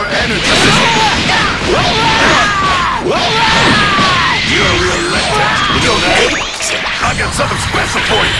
your energy system. You're real electric. You? I got something special for you.